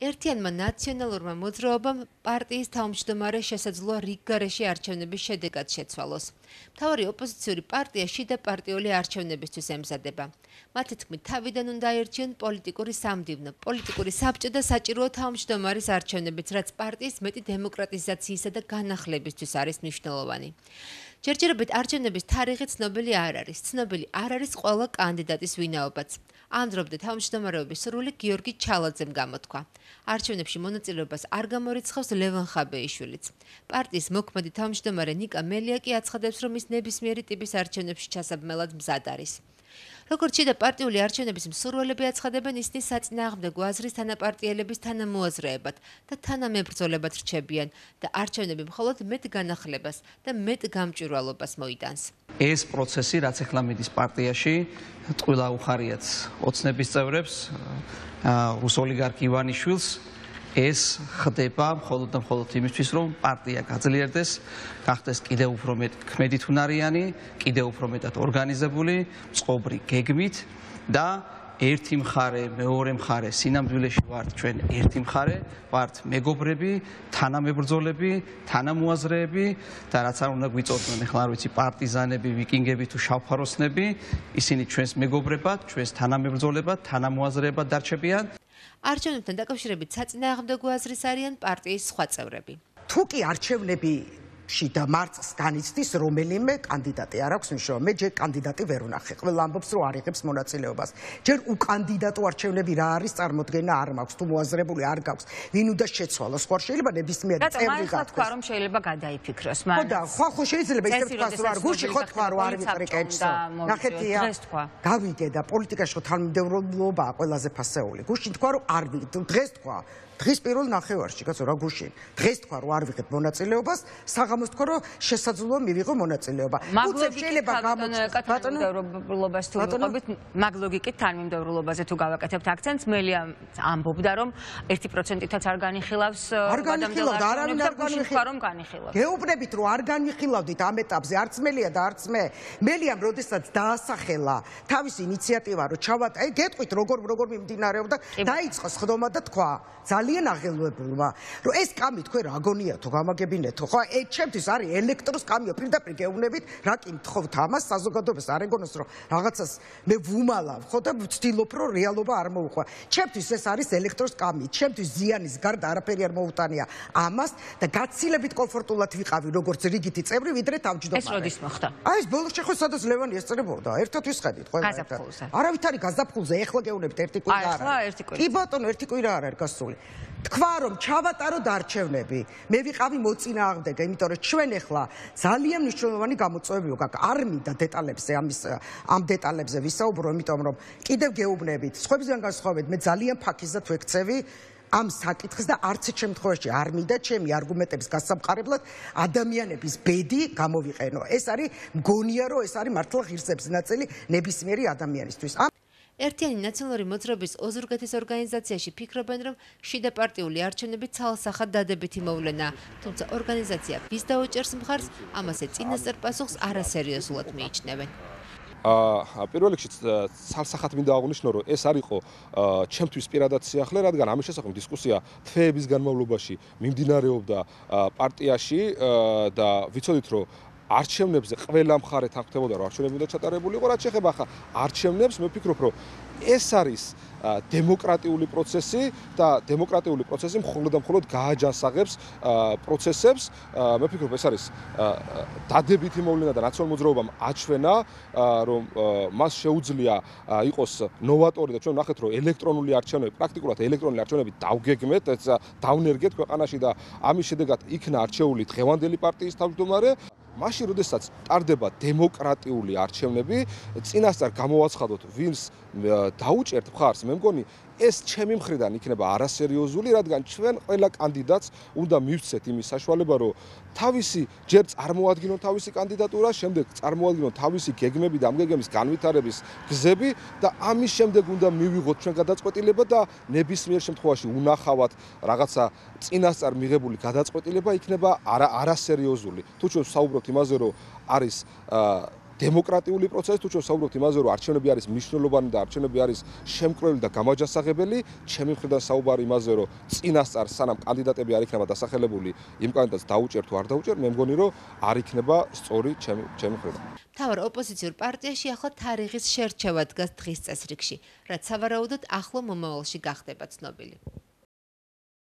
ერთიანმა ნაციონალურმა მოძრაობამ პარტიის თავმჯდომარე შესაძლოა რიგგარეშე არჩევნების შედეგად შეცვალოს. მთავარი ოპოზიციური პარტია შიდა პარტიული არჩევნებისთვის ემზადება. მათი თქმით, თავიდან უნდა აერჩიონ პოლიტიკური სამდივნო, პოლიტიკური საბჭო და საჭიროა თავმჯდომარის არჩევნებიც, რაც პარტიის მეტი დემოკრატიზაციისა და განახლებისთვის არის მნიშვნელოვანი. ჯერჯერობით არჩევნების თარიღი ცნობილი არ არის. ცნობილი არ არის ყველა კანდიდატის ვინაობაც. ანდრობდე თავმჯდომარეობის სრული გიორგი ჩალაძემ გამოთქვა. არჩევნებში მონაწილეობას არ გამორიცხავს ლევან ხაბეიშვილიც. პარტიის მოქმედი თავმჯდომარე ნიკა მელიაკი აცხადებს, რომ ის ნებისმიერი ტიპის არჩევნებში ჩასაბმელად მზად არის. როგორც შეიძლება პარტიული არჩევნების მსურველები აცხადებენ ისინი საწინააღმდეგო აზრის თანაპარტიელების თანამოაზრეებად და თანამებრძოლებად რჩებიან და არჩევნები მხოლოდ მეტ განახლებას და მეტ გამჭვირვალობას მოიტანს. ეს პროცესი რაც ახლა მიდის პარტიაში ტყუილა უხარიათ ოცნების წევრებს რუს ოლიგარქი ივანიშვილს ეს ხდება მხოლოდ და მხოლოდ იმისთვის, რომ პარტია გაძლიერდეს, გახდეს კიდევ უფრო მეტ ქმედითუნარიანი, კიდევ უფრო მეტად ორგანიზებული, წყობრი გეგმით და ერთი მხარე, მეორე მხარე, სინამდვილეში ვართ ჩვენ ერთი მხარე, ვართ მეგობრები, თანამებრძოლები, თანამოაზრეები და რაც არ უნდა გვიწოდონ, ახლა არ ვიცი, პარტიზანები, ვიკინგები თუ შავფაროსნები, ისინი ჩვენს მეგობრებად, ჩვენს თანამებრძოლებად, თანამოაზრეებად დარჩებიან. არჩევნებთან დაკავშირებით საწინააღმდეგო აზრის არიან პარტიის სხვა წევრები. თუ კი არჩევნები ში და მარცხს განიცდის რომელიმე კანდიდატი არ აქვს მნიშვნელობა მე ჯერ კანდიდატი ვერ ვნახე. ყველა ამბობს რომ არ იღებს მონაწილეობას. ჯერ უკანდიდატო არჩევნები რა არის წარმოქმნა არ მაქვს თუ მოაზრებული არ გაქვს. ვინ უნდა შეცვალოს ხო შეიძლება ნებისმიერი წევრი გახდეს თქვა რომ შეიძლება გადაიფიქროს მაგრამ ხო და ხო ხო შეიძლება ისე თქვას რომ არ გუში ხო თქვა რომ არ ვიყრე კეთსო ნახეთია გავიგე და პოლიტიკაში ხო თანმიმდევრობაა ყველაზე ფასეული. გუში თქვა რომ არ დღეს თქვა. დღის პირველ ნახევარში კაცო რა გუშინ? დღეს თქვა რომ არ ვიღებ მონაწილეობას საღამოს თქვა რომ შესაძლოა მივიღო მონაწილეობა. უცებ შეიძლება გამოჩნდეს ბატონო თუ ვიყობით მაგ ლოგიკით თანმიმდევრულობაზე თუ გავაკეთებთ აქცენტს მელია ამბობდა რომ 1%-ითაც არ განიხილავს არ განიხილავდა არავინ არ განიხილავს რომ განიხილავს გეუბნებით რომ არ განიხილავდით ამ ეტაპზე არც მელია და არც მე. მელიამ როდესაც დაასახელა თავის ინიციატივა რომ ჩავატა აი გეტყვით როგორ როგორ მიმდინარეობდა. დაიწყო სხდომა და თქვა ძალიან აღელვებულმა რომ ეს კამი თქვენ რა გონია თუ გამაგებინეთო ხო ჩემთვის არის ელექტროს კამიო პირდაპირ გეუბნებით რა კი მთხოვთ ამას საზოგადოებას არ ეგონოს რომ რაღაცას მე ვუმალავ ხო და ვცდილობ რომ რეალობა არ მოუხვა. ჩემთვის ეს არის ელექტროს კამი ჩემთვის ზიანის გარდა არაფერი არ მოუტანია ამას და გაცილებით კომფორტულად ვიყავი როგორც რიგითი წევრი ვიდრე თავმჯდომარე ეს როდის მოხდა? აი ეს ბოლოს შეხო სადაც ლევანი ესწრებოდა. ერთად ვისხედით ყველა ერთად. არავითარი გაზაფხულზე ეხლა გეუბნებით ერთი კვირა არა კი ბატონო ერთი კვირა არ არის გასული. თქვა რომ ჩავატარო დარჩევნები. მე ვიყავი მოწინააღმდეგე იმიტომ რომ ჩვენ ახლა ძალიან მნიშვნელოვანი გამოწვევები გვაქვს არ მინდა დეტალებზე ამის ამ დეტალებზე ვისაუბრო იმიტომ რომ კიდევ გეუბნებით სხვებისგან განსხვავებით მე ძალიან ფაქიზად ვექცევი ამ საკითხს და არც შემთხვევაში არ მინდა ჩემი არგუმენტების გასამყარებლად ადამიანების ბედი გამოვიყენო. ეს არის მგონია რომ ეს არის მართლა ღირსების ნაწილი ნებისმიერი ადამიანისთვის. ამ ერთიანი ნაციონალური მოძრაობის ოზურგეთის ორგანიზაციაში ფიქრობენ, რომ შიდა პარტიული არჩევნები ცალსახად დადებითი მოვლენა, თუმცა ორგანიზაცია ვის დაუჭერს მხარს, ამაზე წინასწარ პასუხს არასერიოზულად მიიჩნევენ. აა პირველ რიგში ცალსახად მინდა აღვნიშნო, რომ ეს არისო ჩემთვის პირადად სიახლე, რადგან ამის შესახებ დისკუსია თვეების განმავლობაში მიმდინარეობდა პარტიაში და ვიცოდით, რომ არჩევნებზე ყველა მხარე თანხმდებოდა რომ არჩევნები უნდა ჩატარებულიყო, რაც შეეხება ახლა არჩევნებს, მე ვფიქრობ, რომ ეს არის დემოკრატიული პროცესი და დემოკრატიული პროცესი მხოლოდ და მხოლოდ გააჯანსაღებს პროცესებს. მე ვფიქრობ, ეს არის დადებითი მოვლენა და ნაციონალურ მოძრაობამ აჩვენა, რომ მას შეუძლია იყოს ნოვატორი და ჩვენ ნახეთ, რომ ელექტრონული არჩევნები, პრაქტიკულად ელექტრონული არჩევნები დავგეგმეთ, დავნერგეთ ქვეყანაში და ამის შედეგად იქნა არჩეული დღევანდელი პარტიის თავმჯდომარე. მაშინ როდესაც ტარდება დემოკრატიული არჩევნები, წინასწარ გამოვაცხადოთ, ვინს დაუჭერთ მხარს, მე მგონი ეს ჩემი მხრიდან იქნება არასერიოზული, რადგან ჩვენ ყველა კანდიდატს უნდა მივცეთ იმის საშუალება, რომ თავისი ჯერ წარმოადგინონ თავისი კანდიდატურა, შემდეგ წარმოადგინონ თავისი გეგმები და ამ გეგმების განვითარების გზები და ამის შემდეგ უნდა მივიღოთ ჩვენ გადაწყვეტილება და ნებისმიერ შემთხვევაში უნახავად რაღაცა წინასწარ მიღებული გადაწყვეტილება იქნება არასერიოზული. თუ ჩვენ საუბრობთ იმაზე, რომ არის დემოკრატიული პროცესი თუ ჩვენ საუბრობთ იმაზე რომ არჩევნები არის მნიშვნელოვანი და არჩევნები არის შემკრელი და გამაჯასაღებელი ჩემი მხრიდან საუბარი იმაზე რომ წინასწარ სანამ კანდიდატები არ იქნება დასახელებული იმ კანდიდატს დაუჭერ თუ არ დაუჭერ მე მგონი რომ არ იქნება სწორი ჩემი ჩემი მხრიდან თავარ ოპოზიციურ პარტიაში ახლა თარიღის შერჩევა დგას დღის წესრიგში რაც სავარაუდოდ ახლო მომავალში გახდება ცნობილი